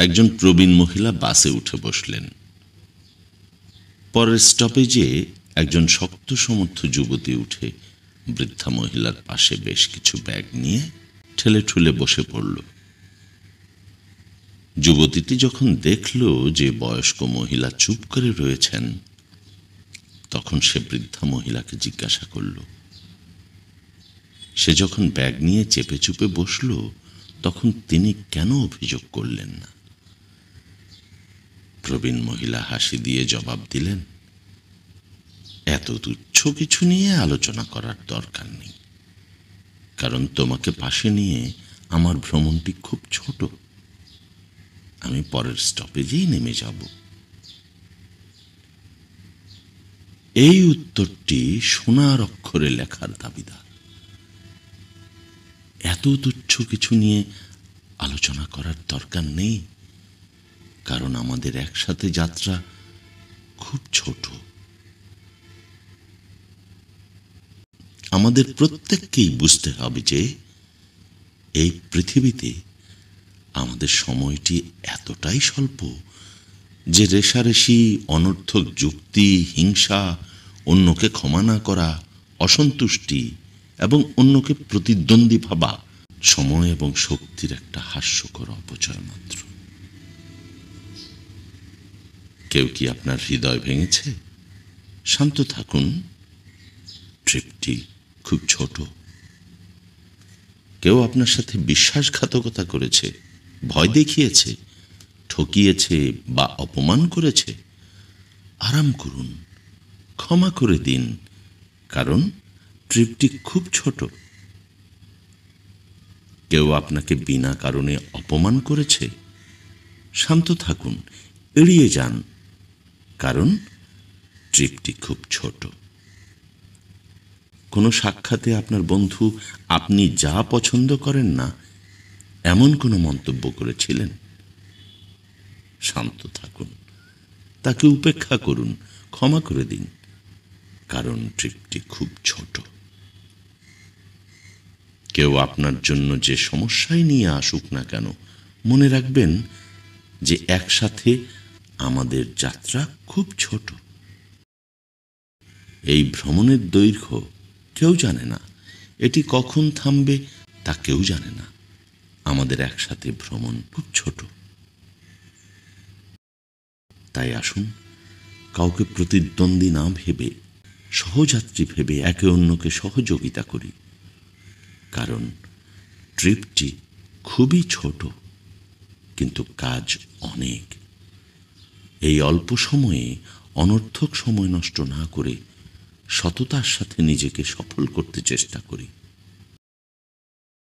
একজন প্রবীণ মহিলা বাসে উঠে বসলেন। পরের স্টপেজে একজন শক্ত সমর্থ যুবতী উঠে বৃদ্ধা মহিলার পাশে বেশ কিছু ব্যাগ নিয়ে ঠেলে ঠুলে বসে পড়ল। যুবতীটি যখন দেখল যে বয়স্ক মহিলা চুপ করে রয়েছেন, তখন সে বৃদ্ধা মহিলাকে জিজ্ঞাসা করল, সে যখন ব্যাগ নিয়ে চেপে চুপে বসল, তখন তিনি কেন অভিযোগ করলেন না? প্রবীণ মহিলা হাসি দিয়ে জবাব দিলেন, এত তুচ্ছ কিছু নিয়ে আলোচনা করার দরকার নেই। কারণ তোমাকে পাশে নিয়ে আমার ভ্রমণটি খুব ছোট। আমি পরের স্টপেজেই নেমে যাব। এই উত্তরটি সোনার অক্ষরে লেখার দাবিদার। এত তুচ্ছ কিছু নিয়ে আলোচনা করার দরকার নেই। কারণ আমাদের একসাথে যাত্রা খুব ছোট। আমাদের প্রত্যেককেই বুঝতে হবে যে এই পৃথিবীতে আমাদের সময়টি এতটাই স্বল্প যে রেশারেশি, অনর্থক যুক্তি, হিংসা, অন্যকে ক্ষমা না করা, অসন্তুষ্টি এবং অন্যকে প্রতিদ্বন্দ্বী ভাবা, সময় এবং শক্তির একটা হাস্যকর অপচয় মাত্র। কেউ কি আপনার হৃদয় ভেঙেছে? শান্ত থাকুন। ট্রিপটি খুব ছোট। কেউ আপনার সাথে বিশ্বাসঘাতকতা করেছে, ভয় দেখিয়েছে, ঠকিয়েছে বা অপমান করেছে? আরাম করুন। ক্ষমা করে দিন, কারণ ট্রিপটি খুব ছোট। কেউ আপনাকে বিনা কারণে অপমান করেছে? শান্ত থাকুন, এড়িয়ে যান। কারণ ট্রিপটি খুব ছোট। কোনো সাক্ষাতে আপনার বন্ধু আপনি যা পছন্দ করেন না, এমন কোনো মন্তব্য করেছিলেন? শান্ত থাকুন। তাকে উপেক্ষা করুন, ক্ষমা করে দিন, কারণ ট্রিপটি খুব ছোট। কেউ আপনার জন্য যে সমস্যায় নিয়ে আসুক না কেন, মনে রাখবেন যে একসাথে আমাদের যাত্রা খুব ছোট। এই ভ্রমণের দৈর্ঘ্য কেউ জানে না। এটি কখন থামবে তা কেউ জানে না। আমাদের একসাথে ভ্রমণ খুব ছোট। তাই আসুন, কাউকে প্রতিদ্বন্দ্বী না ভেবে, সহযাত্রী ভেবে একে অন্যকে সহযোগিতা করি। কারণ ট্রিপটি খুবই ছোট, কিন্তু কাজ অনেক। এই অল্প সময়ে অনর্থক সময় নষ্ট না করে সততার সাথে নিজেকে সফল করতে চেষ্টা করি।